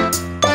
Bye.